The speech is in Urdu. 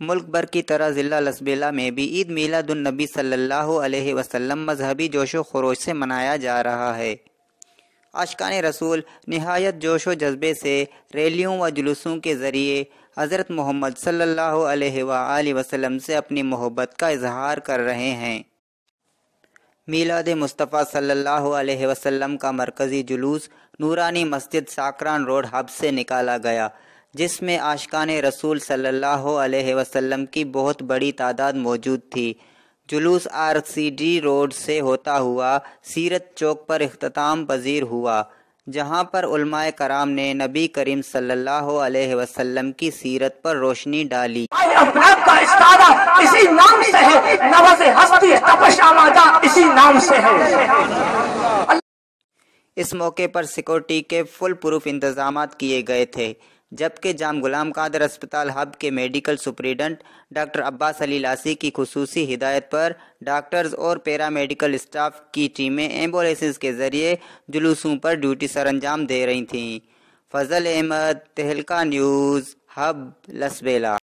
ملک بھر کی طرح ضلع لسبیلا میں بھی عید میلاد النبی صلی اللہ علیہ وسلم مذہبی جوش و خروش سے منایا جا رہا ہے۔ عاشقان رسول نہایت جوش و جذبے سے ریلیوں و جلوسوں کے ذریعے حضرت محمد صلی اللہ علیہ وآلہ وسلم سے اپنی محبت کا اظہار کر رہے ہیں۔ میلاد مصطفیٰ صلی اللہ علیہ وسلم کا مرکزی جلوس نورانی مسجد ساکران روڈ ہب سے نکالا گیا، جس میں عاشقان رسول صلی اللہ علیہ وسلم کی بہت بڑی تعداد موجود تھی۔ جلوس آر سی ڈی روڈ سے ہوتا ہوا سیرت چوک پر اختتام پذیر ہوا، جہاں پر علماء کرام نے نبی کریم صلی اللہ علیہ وسلم کی سیرت پر روشنی ڈالی۔ اس موقع پر سیکورٹی کے فل پروف انتظامات کیے گئے تھے، جبکہ جام غلام قادر اسپتال ہب کے medical superintendent doctor Abbas Ali Lasi کی خصوصی ہدایت پر ڈاکٹرز اور پیرا میڈیکل اسٹاف کی ٹیمیں ایمبولیسز کے ذریعے جلوسوں پر ڈیوٹی سر انجام دے رہی تھیں۔ فضل احمد تہلکہ نیوز، ہب لسبیلا